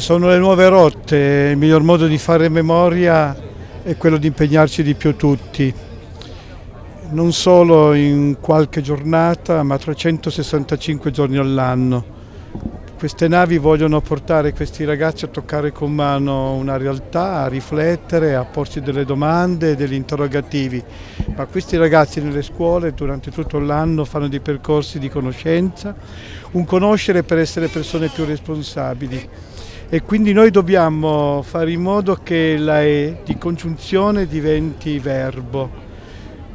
Sono le nuove rotte, il miglior modo di fare memoria è quello di impegnarci di più tutti, non solo in qualche giornata ma 365 giorni all'anno. Queste navi vogliono portare questi ragazzi a toccare con mano una realtà, a riflettere, a porsi delle domande, degli interrogativi, ma questi ragazzi nelle scuole durante tutto l'anno fanno dei percorsi di conoscenza, un conoscere per essere persone più responsabili e quindi noi dobbiamo fare in modo che la E di congiunzione diventi verbo.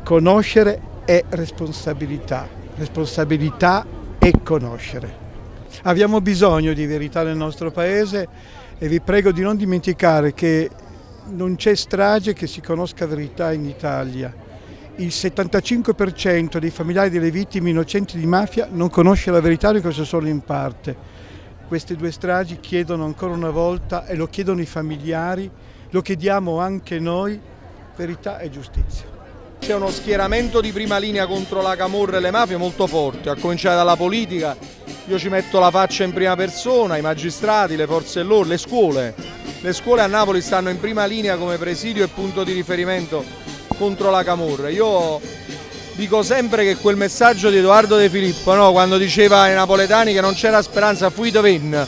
Conoscere è responsabilità, responsabilità è conoscere. Abbiamo bisogno di verità nel nostro Paese e vi prego di non dimenticare che non c'è strage che si conosca verità in Italia. Il 75% dei familiari delle vittime innocenti di mafia non conosce la verità di questo solo in parte. Queste due stragi chiedono ancora una volta, e lo chiedono i familiari, lo chiediamo anche noi, verità e giustizia. C'è uno schieramento di prima linea contro la Camorra e le mafie molto forte, a cominciare dalla politica. Io ci metto la faccia in prima persona, i magistrati, le forze dell'ordine, le scuole. Le scuole a Napoli stanno in prima linea come presidio e punto di riferimento contro la Camorra. Io dico sempre che quel messaggio di Edoardo De Filippo, no? quando diceva ai napoletani che non c'era speranza, fuito venne.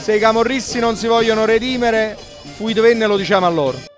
Se i camorristi non si vogliono redimere, fuito venne lo diciamo a loro.